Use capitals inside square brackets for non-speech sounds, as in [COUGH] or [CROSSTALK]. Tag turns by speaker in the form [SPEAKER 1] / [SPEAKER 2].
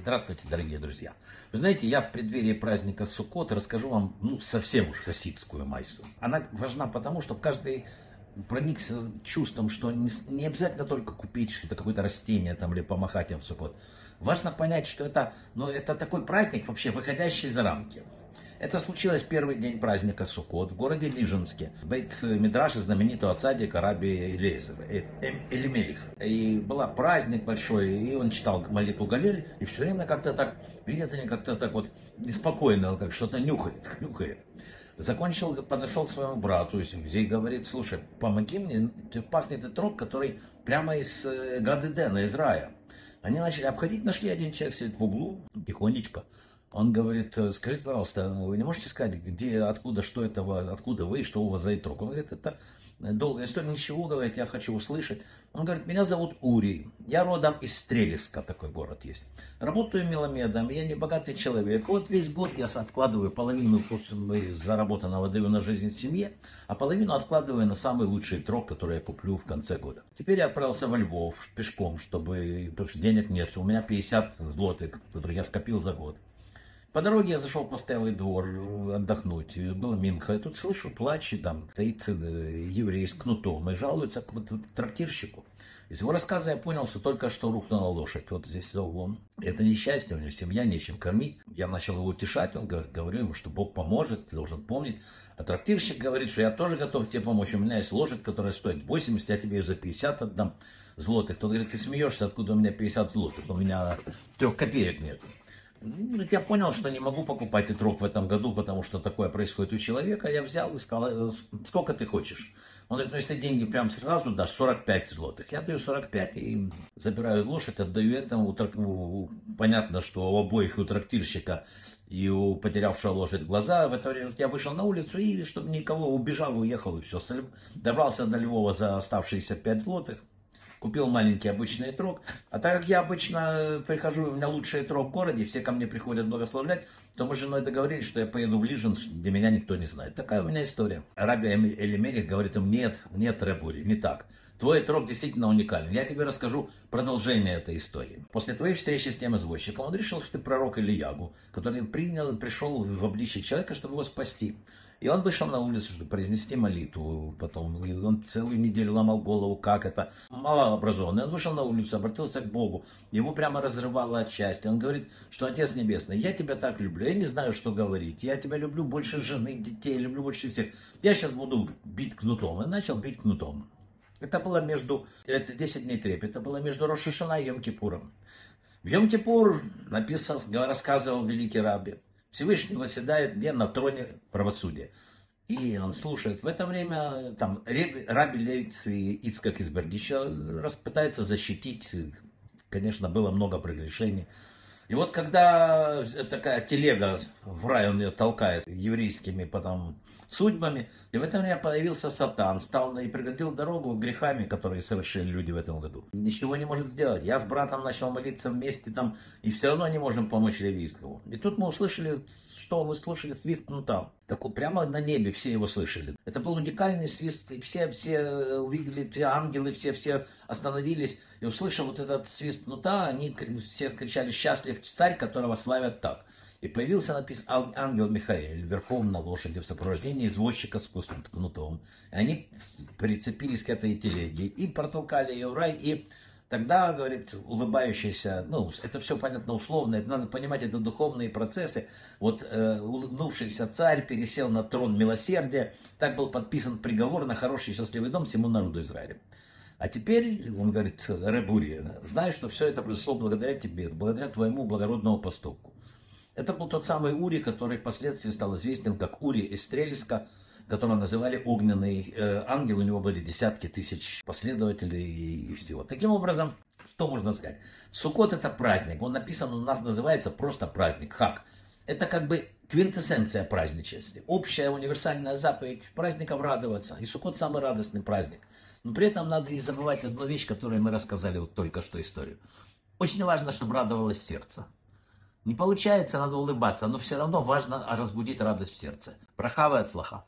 [SPEAKER 1] Здравствуйте, дорогие друзья. Вы знаете, я в преддверии праздника Суккот расскажу вам ну, совсем уж хасидскую майсу. Она важна потому, что каждый проникся чувством, что не, обязательно только купить это какое-то растение там, или помахать им в Суккот. Важно понять, что это, ну, это такой праздник вообще выходящий за рамки. Это случилось первый день праздника Суккот в городе Лижинске. Бейт Мидраш знаменитого цадика Раби Элезера, э, э, Элимелих. И был праздник большой, и он читал молитву Галиль, и все время как-то так, видят они как-то так вот неспокойно, как что-то нюхает, [LAUGHS] нюхает. Закончил, подошел к своему брату и говорит, слушай, помоги мне, пахнет этот рог, который прямо из э, Гадедена, из рая. Они начали обходить, нашли один человек сидит в углу, тихонечко. Он говорит, «Э, скажите, пожалуйста, вы не можете сказать, где, откуда, что это, откуда вы, что у вас за итрок? Он говорит, это долгая история, ничего, говорит, я хочу услышать. Он говорит, меня зовут Урий, я родом из Стрелиска, такой город есть. Работаю меломедом, я не богатый человек. Вот весь год я откладываю половину заработанного даю на жизнь семье, а половину откладываю на самый лучший трок, который я куплю в конце года. Теперь я отправился во Львов пешком, чтобы, потому что денег нет, у меня 50 злотых, которые я скопил за год. По дороге я зашел в постоялый двор отдохнуть. Было Минха. И тут слышу плач, там стоит э, еврей с кнутом и жалуется к трактирщику. Из его рассказа я понял, что только что рухнула лошадь. Вот здесь за углом. Это несчастье, у него семья, нечем кормить. Я начал его утешать. Он говорит, говорю ему, что Бог поможет, ты должен помнить. А трактирщик говорит, что я тоже готов тебе помочь. У меня есть лошадь, которая стоит 80, я тебе ее за 50 отдам злотых. Тот говорит, ты смеешься, откуда у меня 50 злотых? У меня трех копеек нет. Ну, я понял, что не могу покупать итрок в этом году, потому что такое происходит у человека. Я взял и сказал, «Э, сколько ты хочешь? Он говорит, ну если деньги прям сразу дашь, 45 злотых. Я даю 45 и забираю лошадь, отдаю этому. Понятно, что у обоих, у трактирщика и у потерявшего лошадь глаза. В это время я вышел на улицу и, чтобы никого, убежал, уехал и все. Добрался до Львова за оставшиеся 5 злотых купил маленький обычный трог. А так как я обычно э, прихожу, у меня лучший трог в городе, все ко мне приходят благословлять, то мы с женой договорились, что я поеду в Лижин, где меня никто не знает. Такая у меня история. Раби Элемелих говорит им, нет, нет, Ребури, не так. Твой трог действительно уникален. Я тебе расскажу продолжение этой истории. После твоей встречи с тем извозчиком он решил, что ты пророк Ильягу, который принял, пришел в обличие человека, чтобы его спасти. И он вышел на улицу, чтобы произнести молитву. Потом и он целую неделю ломал голову, как это. Малообразованный. Он вышел на улицу, обратился к Богу. Его прямо разрывало от счастья. Он говорит, что Отец Небесный, я тебя так люблю. Я не знаю, что говорить. Я тебя люблю больше жены, детей, люблю больше всех. Я сейчас буду бить кнутом. И начал бить кнутом. Это было между, это 10 дней треп, это было между Рошишана и Йом-Кипуром. В Йом-Кипур написал, рассказывал великий Раби, Всевышний восседает где на троне правосудия. И он слушает. В это время там Раби Левиц и Ицкак из Бердича пытается защитить. Конечно, было много прегрешений. И вот когда такая телега в рай, он ее толкает еврейскими потом судьбами, и в это время появился сатан, стал и преградил дорогу грехами, которые совершили люди в этом году. Ничего не может сделать. Я с братом начал молиться вместе там, и все равно не можем помочь Левийскому. И тут мы услышали что мы слушали свист ну там. Так прямо на небе все его слышали. Это был уникальный свист, и все, все увидели, все ангелы, все, все остановились. И услышав вот этот свист нута, они все кричали «Счастлив царь, которого славят так». И появился написан ангел Михаил верхом на лошади в сопровождении извозчика с кнутом. И они прицепились к этой телеге и протолкали ее в рай, и Тогда, говорит, улыбающийся, ну, это все понятно условно, это надо понимать, это духовные процессы. Вот э, улыбнувшийся царь пересел на трон милосердия, так был подписан приговор на хороший счастливый дом всему народу Израиля. А теперь, он говорит, Ребури, знаешь, что все это произошло благодаря тебе, благодаря твоему благородному поступку. Это был тот самый Ури, который впоследствии стал известен как Ури из которого называли огненный э, ангел, у него были десятки тысяч последователей и, всего. Таким образом, что можно сказать? Суккот это праздник, он написан, у нас называется просто праздник, хак. Это как бы квинтэссенция праздничества, общая универсальная заповедь праздникам радоваться. И Суккот самый радостный праздник. Но при этом надо не забывать одну вещь, которую мы рассказали вот только что историю. Очень важно, чтобы радовалось сердце. Не получается, надо улыбаться, но все равно важно разбудить радость в сердце. Прохавы от слаха.